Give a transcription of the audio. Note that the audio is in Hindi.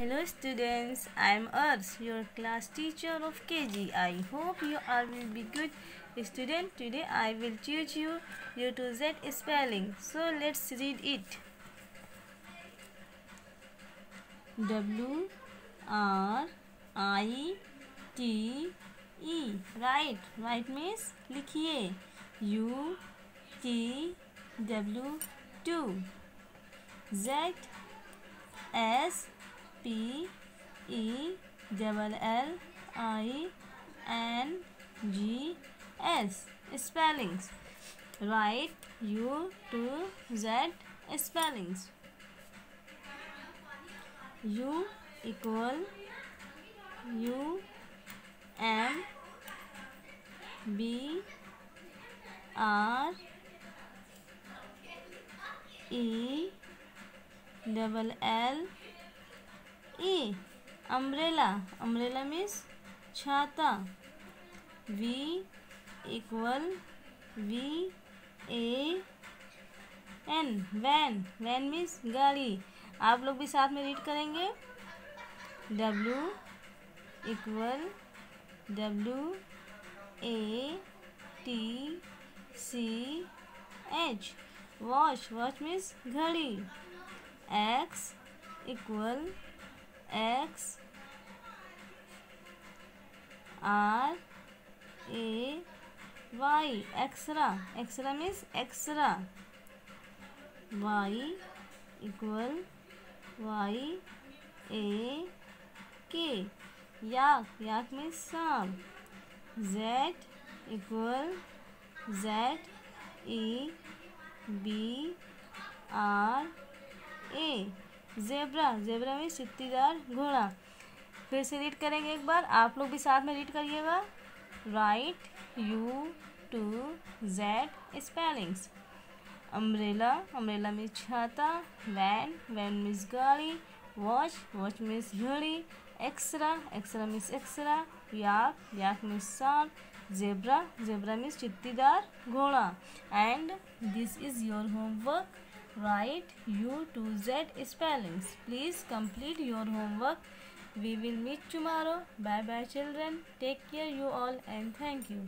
Hello students, I am Ars, your class teacher of KG. I hope you all will be good student. Today I will teach you U to Z spelling. So let's read it. W R I T E right right means लिखिए U T W two Z S P E double L I N G S. Spellings. Write U to Z spellings. U equal U M B R E double L A umbrella umbrella means छाता V equal V A N van van means गाड़ी. आप लोग भी साथ में रीड करेंगे. W equal W A T C H watch watch means घड़ी. X equal X R A Y xray xray means xray Y equal Y A K yak yak means सांप Z equal Z E B R A zebra zebra में सित्तीदार घोड़ा। फिर से रीड करेंगे एक बार। आप लोग भी साथ में रीड करिएगा। Write U to Z spellings umbrella umbrella में छाता। वैन वैन मीन्स गाड़ी। वॉच वॉच मीन्स घड़ी। Xray xray means xray yak yak means सांप जेबरा जेबरा मीन्स चित्तीदार घोड़ा। And this is your homework write U to Z spellings. Please complete your homework. We will meet tomorrow. Bye bye children. Take care you all and thank you.